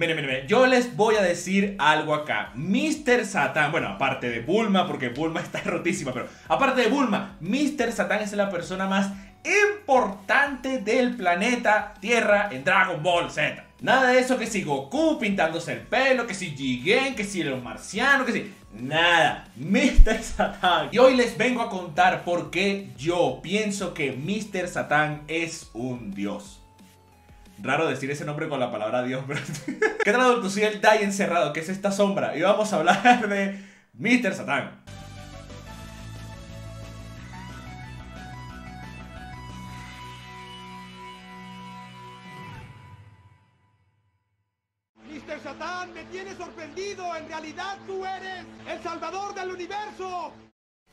Miren, miren, miren, yo les voy a decir algo acá. Mr. Satan, bueno, aparte de Bulma, porque Bulma está rotísima, pero aparte de Bulma, Mr. Satan es la persona más importante del planeta Tierra en Dragon Ball Z. Nada de eso que si Goku pintándose el pelo, que si Jigen, que si los marcianos, que si... Nada, Mr. Satan. Y hoy les vengo a contar por qué yo pienso que Mr. Satan es un dios. Raro decir ese nombre con la palabra Dios, pero... ¿Qué tal adulto? El Dai encerrado, que es esta sombra. Y vamos a hablar de Mr. Satan. Mr. Satan, me tienes sorprendido. En realidad tú eres el salvador del universo.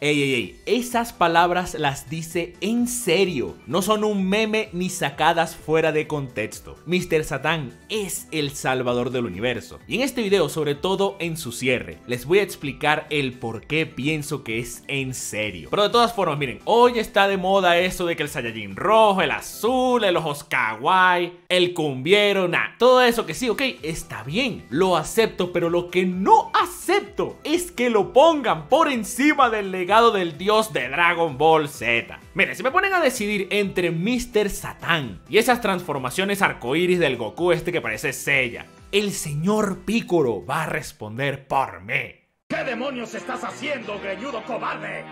Ey, ey, ey, esas palabras las dice en serio, no son un meme ni sacadas fuera de contexto. Mr. Satan es el salvador del universo. Y en este video, sobre todo en su cierre, les voy a explicar el por qué pienso que es en serio. Pero de todas formas, miren, hoy está de moda eso de que el Saiyajin rojo, el azul, el ojos kawaii, el cumbiero, nada. Todo eso que sí, ok, está bien, lo acepto, pero lo que no acepto es que lo pongan por encima del del dios de Dragon Ball Z. Mire, si me ponen a decidir entre Mr. Satan y esas transformaciones arcoíris del Goku este que parece Seiya, el señor Piccolo va a responder por mí. ¿Qué demonios estás haciendo, greñudo cobarde?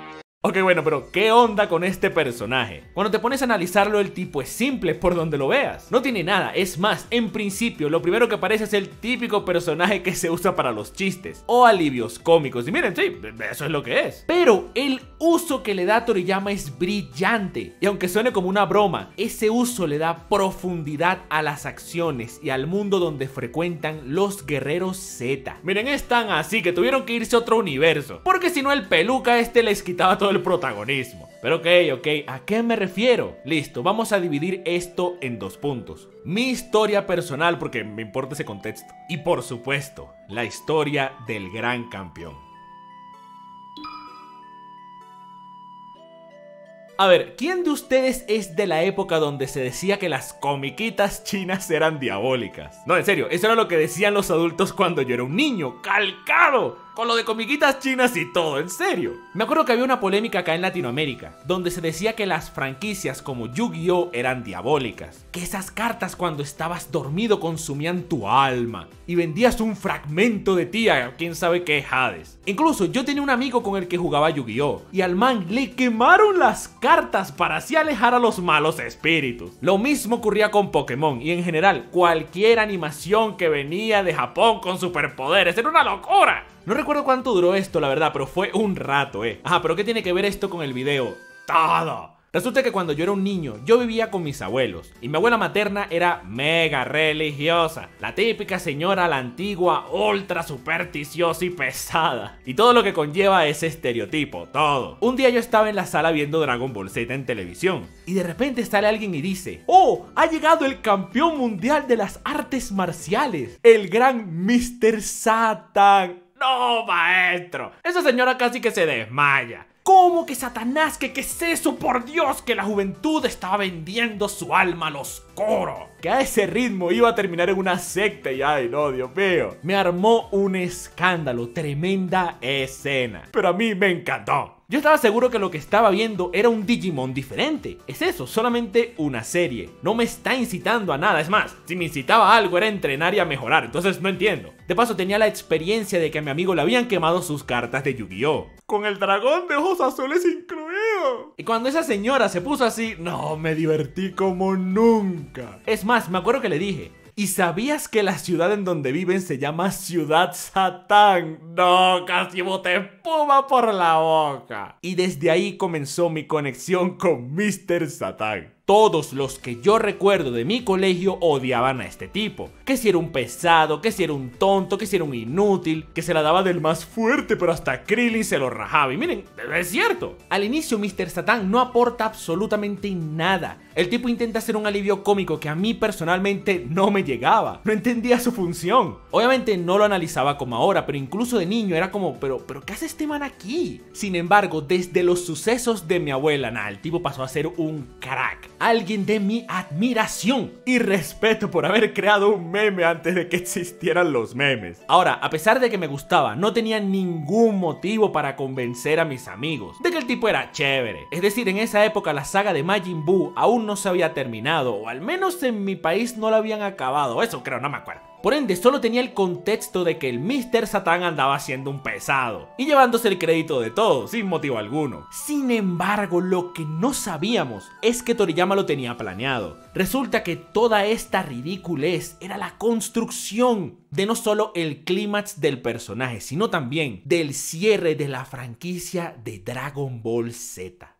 Ok, bueno, pero ¿qué onda con este personaje? Cuando te pones a analizarlo, el tipo es simple por donde lo veas. No tiene nada, es más, en principio, lo primero que aparece es el típico personaje que se usa para los chistes o alivios cómicos. Y miren, sí, eso es lo que es. Pero el uso que le da Toriyama es brillante. Y aunque suene como una broma, ese uso le da profundidad a las acciones y al mundo donde frecuentan los guerreros Z. Miren, es tan así que tuvieron que irse a otro universo. Porque si no, el peluca este les quitaba todo el protagonismo. Pero ok, ok, ¿a qué me refiero? Listo, vamos a dividir esto en dos puntos. Mi historia personal, porque me importa ese contexto. Y por supuesto, la historia del gran campeón. A ver, ¿quién de ustedes es de la época donde se decía que las comiquitas chinas eran diabólicas? No, en serio, eso era lo que decían los adultos cuando yo era un niño, calcado con lo de comiquitas chinas y todo, en serio. Me acuerdo que había una polémica acá en Latinoamérica, donde se decía que las franquicias como Yu-Gi-Oh eran diabólicas, que esas cartas cuando estabas dormido consumían tu alma y vendías un fragmento de ti a quién sabe qué Hades. Incluso yo tenía un amigo con el que jugaba Yu-Gi-Oh y al man le quemaron las cartas para así alejar a los malos espíritus. Lo mismo ocurría con Pokémon y en general cualquier animación que venía de Japón con superpoderes era una locura. Recuerdo cuánto duró esto, la verdad, pero fue un rato, eh. Ajá, pero ¿qué tiene que ver esto con el video? Todo. Resulta que cuando yo era un niño, yo vivía con mis abuelos y mi abuela materna era mega religiosa, la típica señora la antigua, ultra supersticiosa y pesada. Y todo lo que conlleva ese estereotipo, todo. Un día yo estaba en la sala viendo Dragon Ball Z en televisión y de repente sale alguien y dice, ¡Oh! Ha llegado el campeón mundial de las artes marciales, el gran Mr. Satan. No, maestro. Esa señora casi que se desmaya. ¿Cómo que Satanás? ¿Qué, ¿Qué es eso? Por Dios, que la juventud estaba vendiendo su alma al oscuro. Que a ese ritmo iba a terminar en una secta y ay no, Dios mío. Me armó un escándalo, tremenda escena. Pero a mí me encantó. Yo estaba seguro que lo que estaba viendo era un Digimon diferente. Es eso, solamente una serie. No me está incitando a nada. Es más, si me incitaba a algo era entrenar y a mejorar. Entonces no entiendo. De paso tenía la experiencia de que a mi amigo le habían quemado sus cartas de Yu-Gi-Oh! Con el dragón de ojos azules incluido. Y cuando esa señora se puso así, no, me divertí como nunca. Es más, me acuerdo que le dije, ¿Y sabías que la ciudad en donde viven se llama Ciudad Satán? No, casi boté espuma por la boca. Y desde ahí comenzó mi conexión con Mr. Satán todos los que yo recuerdo de mi colegio odiaban a este tipo. Que si era un pesado, que si era un tonto, que si era un inútil, que se la daba del más fuerte, pero hasta Krillin se lo rajaba. Y miren, es cierto. Al inicio Mr. Satan no aporta absolutamente nada. El tipo intenta hacer un alivio cómico que a mí personalmente no me llegaba. No entendía su función. Obviamente no lo analizaba como ahora, pero incluso de niño era como, pero, pero ¿qué hace este man aquí? Sin embargo, desde los sucesos de mi abuela, nada, el tipo pasó a ser un crack alguien de mi admiración y respeto por haber creado un meme antes de que existieran los memes. Ahora, a pesar de que me gustaba, no tenía ningún motivo para convencer a mis amigos de que el tipo era chévere. Es decir, en esa época la saga de Majin Buu aún no se había terminado, o al menos en mi país no la habían acabado, eso creo, no me acuerdo. Por ende, solo tenía el contexto de que el Mr. Satan andaba siendo un pesado y llevándose el crédito de todo, sin motivo alguno. Sin embargo, lo que no sabíamos es que Toriyama lo tenía planeado. Resulta que toda esta ridiculez era la construcción de no solo el clímax del personaje, sino también del cierre de la franquicia de Dragon Ball Z.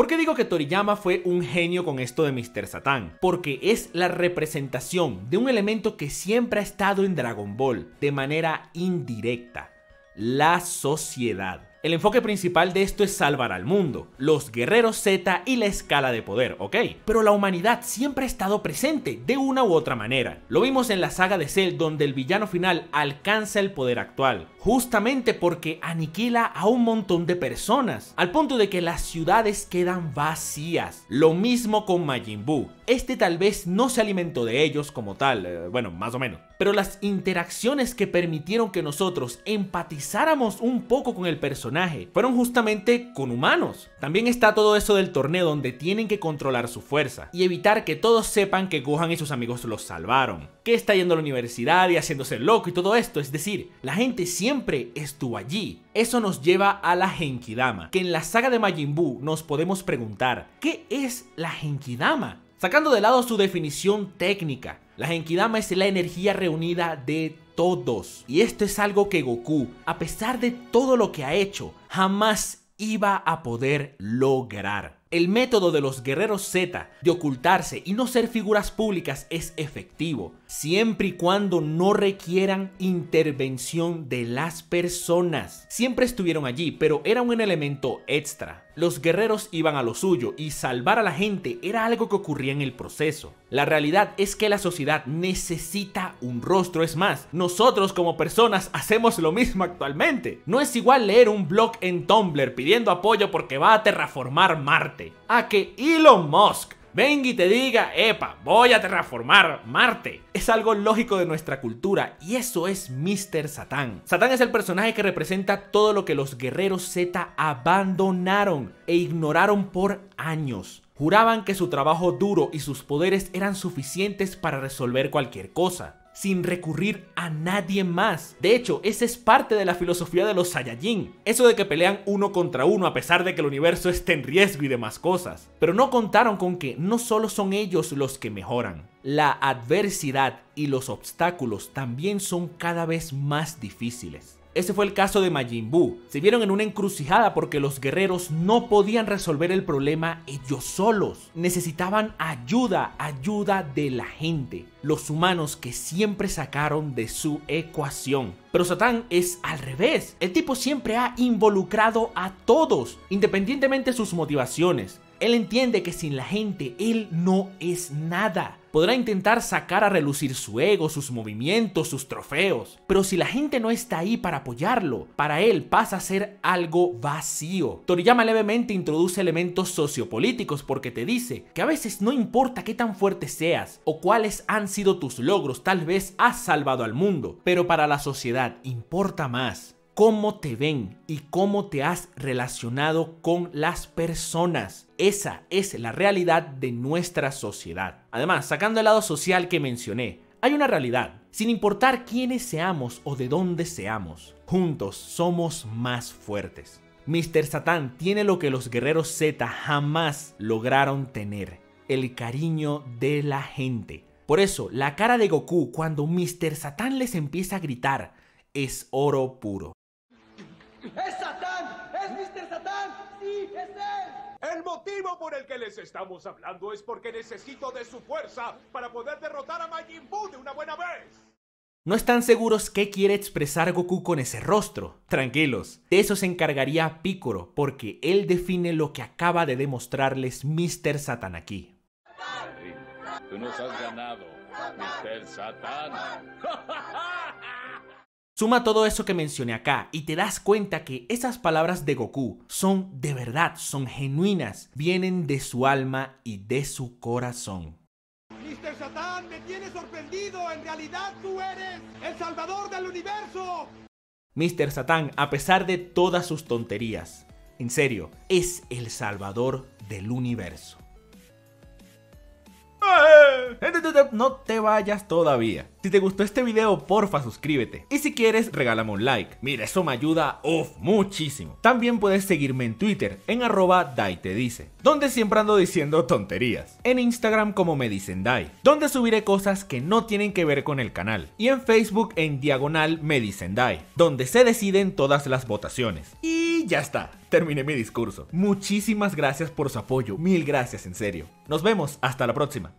¿Por qué digo que Toriyama fue un genio con esto de Mr. Satan? Porque es la representación de un elemento que siempre ha estado en Dragon Ball de manera indirecta, la sociedad. El enfoque principal de esto es salvar al mundo, los guerreros Z y la escala de poder, ¿ok? Pero la humanidad siempre ha estado presente de una u otra manera. Lo vimos en la saga de Cell donde el villano final alcanza el poder actual, justamente porque aniquila a un montón de personas, al punto de que las ciudades quedan vacías. Lo mismo con Majin Buu. Este tal vez no se alimentó de ellos como tal, eh, bueno, más o menos. Pero las interacciones que permitieron que nosotros empatizáramos un poco con el personaje fueron justamente con humanos. También está todo eso del torneo donde tienen que controlar su fuerza y evitar que todos sepan que Gohan y sus amigos los salvaron. Que está yendo a la universidad y haciéndose loco y todo esto, es decir, la gente siempre estuvo allí. Eso nos lleva a la Genkidama, que en la saga de Majin Buu nos podemos preguntar, ¿qué es la Genkidama? Sacando de lado su definición técnica, la Genkidama es la energía reunida de todos. Y esto es algo que Goku, a pesar de todo lo que ha hecho, jamás iba a poder lograr. El método de los guerreros Z de ocultarse y no ser figuras públicas es efectivo, siempre y cuando no requieran intervención de las personas. Siempre estuvieron allí, pero era un elemento extra. Los guerreros iban a lo suyo y salvar a la gente era algo que ocurría en el proceso. La realidad es que la sociedad necesita un rostro, es más, nosotros como personas hacemos lo mismo actualmente. No es igual leer un blog en Tumblr pidiendo apoyo porque va a terraformar Marte, a que Elon Musk venga y te diga, epa, voy a terraformar Marte. Es algo lógico de nuestra cultura y eso es Mr. Satan. Satan es el personaje que representa todo lo que los guerreros Z abandonaron e ignoraron por años. Juraban que su trabajo duro y sus poderes eran suficientes para resolver cualquier cosa sin recurrir a nadie más. De hecho, esa es parte de la filosofía de los Saiyajin. Eso de que pelean uno contra uno a pesar de que el universo esté en riesgo y demás cosas. Pero no contaron con que no solo son ellos los que mejoran. La adversidad y los obstáculos también son cada vez más difíciles. Ese fue el caso de Majin Buu. Se vieron en una encrucijada porque los guerreros no podían resolver el problema ellos solos. Necesitaban ayuda, ayuda de la gente. Los humanos que siempre sacaron de su ecuación. Pero Satán es al revés. El tipo siempre ha involucrado a todos, independientemente de sus motivaciones. Él entiende que sin la gente él no es nada. Podrá intentar sacar a relucir su ego, sus movimientos, sus trofeos, pero si la gente no está ahí para apoyarlo, para él pasa a ser algo vacío. Toriyama levemente introduce elementos sociopolíticos porque te dice que a veces no importa qué tan fuerte seas o cuáles han sido tus logros, tal vez has salvado al mundo, pero para la sociedad importa más cómo te ven y cómo te has relacionado con las personas. Esa es la realidad de nuestra sociedad. Además, sacando el lado social que mencioné, hay una realidad. Sin importar quiénes seamos o de dónde seamos, juntos somos más fuertes. Mr. Satan tiene lo que los guerreros Z jamás lograron tener, el cariño de la gente. Por eso, la cara de Goku cuando Mr. Satan les empieza a gritar es oro puro. ¡Es Satán! ¡Es Mr. Satán! ¡Sí, es él! El motivo por el que les estamos hablando es porque necesito de su fuerza para poder derrotar a Majin Buu de una buena vez. No están seguros qué quiere expresar Goku con ese rostro. Tranquilos, de eso se encargaría Piccolo, porque él define lo que acaba de demostrarles Mr. Satan aquí. Tú nos has ganado, Mr. Satan. Suma todo eso que mencioné acá y te das cuenta que esas palabras de Goku son de verdad, son genuinas, vienen de su alma y de su corazón. Mr. Satan, me tienes sorprendido. En realidad tú eres el salvador del universo. Mr. Satan, a pesar de todas sus tonterías, en serio, es el salvador del universo. No te vayas todavía. Si te gustó este video, porfa suscríbete. Y si quieres, regálame un like. Mira, eso me ayuda, muchísimo. También puedes seguirme en Twitter, en arroba dice donde siempre ando diciendo tonterías. En Instagram como me dicen Dai, donde subiré cosas que no tienen que ver con el canal. Y en Facebook en diagonal me dicen Dai, donde se deciden todas las votaciones. Y ya está, terminé mi discurso. Muchísimas gracias por su apoyo, mil gracias en serio. Nos vemos, hasta la próxima.